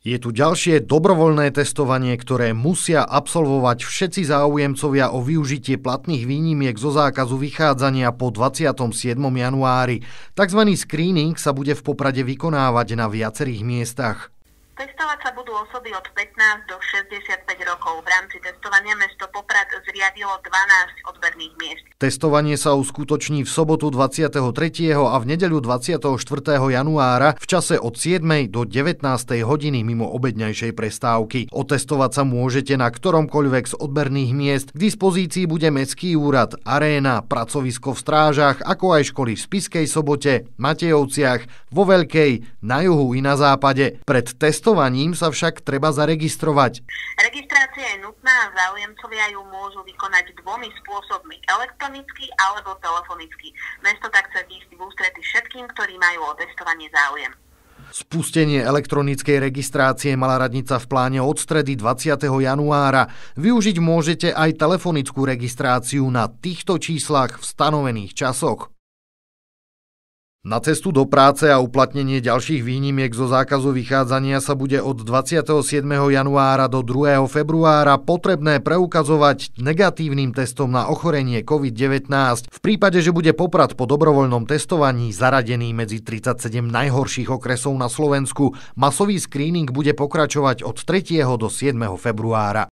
Je tu ďalšie dobrovoľné testovanie, ktoré musia absolvovať všetci záujemcovia o využitie platných výnimiek zo zákazu vychádzania po 27. januári. Takzvaný screening sa bude v Poprade vykonávať na viacerých miestach. Testovať sa budú osoby od 15 do 65 rokov. V rámci testovania mesto Poprad zriadilo 12 odberných miest. Testovanie sa uskutoční v sobotu 23. a v nedeľu 24. januára v čase od 7. do 19. hodiny mimo obedňajšej prestávky. Otestovať sa môžete na ktoromkoľvek z odberných miest. K dispozícii bude Mestský úrad, aréna, pracovisko v strážach, ako aj školy v Spiskej sobote, Matejovciach, vo Veľkej, na juhu i na západe. Pred testovaním testovaním sa však treba zaregistrovať. Registrácia je nutná a záujemcovia ju môžu vykonať dvomi spôsobmi, elektronicky alebo telefonicky. Mesto tak chce výjsť v ústrety všetkým, ktorí majú o testovanie záujem. Spustenie elektronickej registrácie mala radnica v pláne od stredy 20. januára. Využiť môžete aj telefonickú registráciu na týchto číslach v stanovených časoch. Na cestu do práce a uplatnenie ďalších výnimiek zo zákazu vychádzania sa bude od 27. januára do 2. februára potrebné preukazovať negatívnym testom na ochorenie COVID-19. V prípade, že bude Poprad po dobrovoľnom testovaní zaradený medzi 37 najhorších okresov na Slovensku, masový screening bude pokračovať od 3. do 7. februára.